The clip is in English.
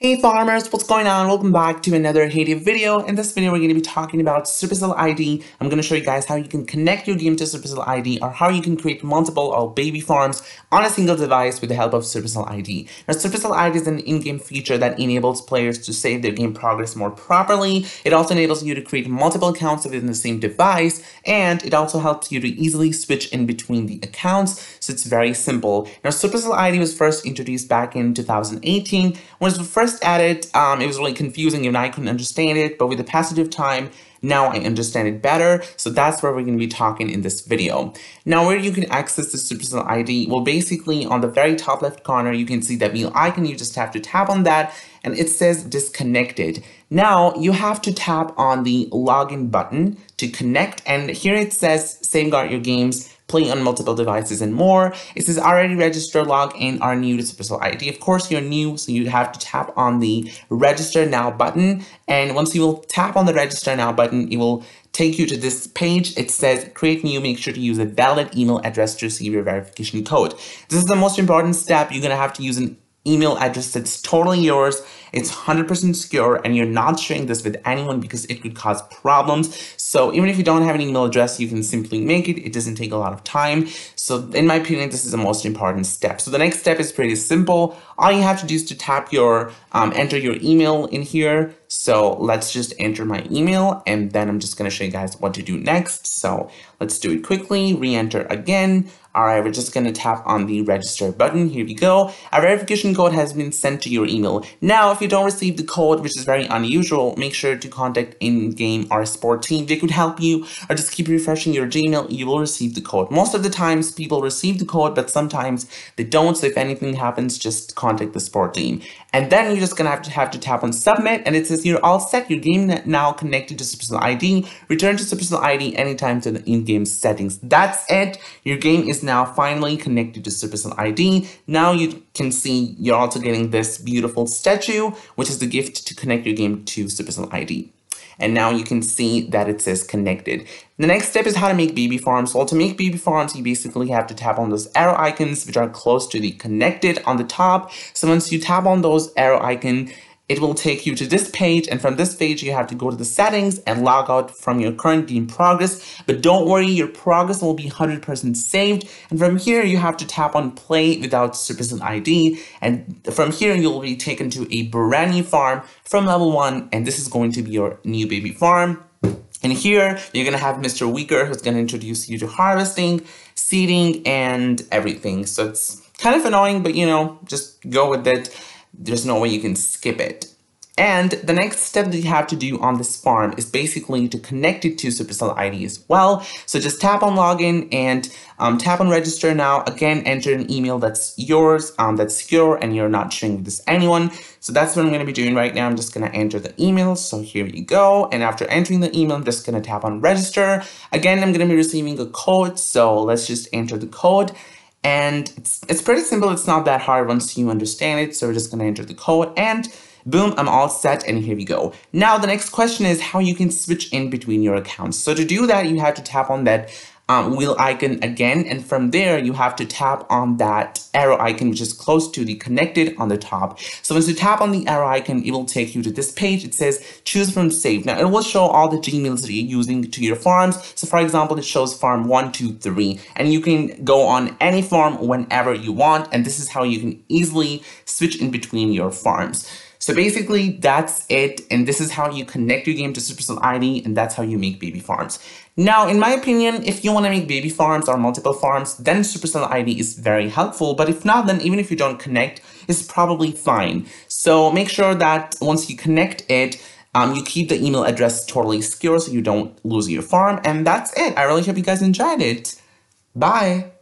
Hey farmers, what's going on? Welcome back to another Day video. In this video, we're going to be talking about Supercell ID. I'm going to show you guys how you can connect your game to Supercell ID or how you can create multiple or baby farms on a single device with the help of Supercell ID. Now, Supercell ID is an in-game feature that enables players to save their game progress more properly. It also enables you to create multiple accounts within the same device, and it also helps you to easily switch in between the accounts, so it's very simple. Now, Supercell ID was first introduced back in 2018, when it was first first at it, um, it was really confusing and I couldn't understand it, but with the passage of time, now I understand it better, so that's where we're going to be talking in this video. Now, where you can access the Supercell ID, well, basically on the very top left corner, you can see that wheel icon, you just have to tap on that, and it says disconnected. Now, you have to tap on the login button to connect, and here it says safeguard your games play on multiple devices and more. It says already register, log in, are new to Supercell ID. Of course, you're new, so you have to tap on the register now button. And once you will tap on the register now button, it will take you to this page. It says create new, make sure to use a valid email address to receive your verification code. This is the most important step. You're going to have to use an email address that's totally yours. It's 100% secure and you're not sharing this with anyone because it could cause problems. So even if you don't have an email address, you can simply make it. It doesn't take a lot of time. So in my opinion, this is the most important step. So the next step is pretty simple. All you have to do is to tap your, um, enter your email in here. So let's just enter my email and then I'm just going to show you guys what to do next. So let's do it quickly, re-enter again. All right, we're just going to tap on the register button. Here we go. A verification code has been sent to your email. Now, if you don't receive the code, which is very unusual, make sure to contact in-game or support team. They could help you or just keep refreshing your Gmail. You will receive the code. Most of the times people receive the code, but sometimes they don't. So if anything happens, just contact the support team. And then you're just going to have to have to tap on submit and it says you're all set. Your game now connected to Supercell ID. Return to Supercell ID anytime to the in-game settings. That's it. Your game is now finally connected to Supercell ID. Now you can see you're also getting this beautiful statue, which is the gift to connect your game to Supercell ID. And now you can see that it says connected. The next step is how to make baby farms. Well, to make baby farms, you basically have to tap on those arrow icons, which are close to the connected on the top. So once you tap on those arrow icon, it will take you to this page and from this page you have to go to the settings and log out from your current game progress but don't worry your progress will be 100% saved and from here you have to tap on play without Supercell ID and from here you'll be taken to a brand new farm from level 1 and this is going to be your new baby farm and here you're to have Mr. Weaker who's to introduce you to harvesting, seeding, and everything. So it's kind of annoying, but you know, just go with it. There's no way you can skip it. And the next step that you have to do on this farm is basically to connect it to Supercell ID as well. So just tap on login and um, tap on register now. Again, enter an email that's yours, um, that's secure, and you're not sharing this anyone. So that's what I'm going to be doing right now. I'm just going to enter the email. So here you go. And after entering the email, I'm just going to tap on register. Again, I'm going to be receiving a code. So let's just enter the code. And it's, it's pretty simple. It's not that hard once you understand it. So we're just going to enter the code and boom, I'm all set and here we go. Now the next question is how you can switch in between your accounts. So to do that, you have to tap on that um, wheel icon again and from there you have to tap on that arrow icon which is close to the connected on the top. So once you tap on the arrow icon it will take you to this page it says choose from save. Now it will show all the Gmails that you're using to your farms. So for example it shows farm 1, 2, 3 and you can go on any farm whenever you want and this is how you can easily switch in between your farms. So basically, that's it. And this is how you connect your game to Supercell ID, and that's how you make baby farms. Now, in my opinion, if you want to make baby farms or multiple farms, then Supercell ID is very helpful. But if not, then even if you don't connect, it's probably fine. So make sure that once you connect it, um, you keep the email address totally secure so you don't lose your farm. And that's it. I really hope you guys enjoyed it. Bye.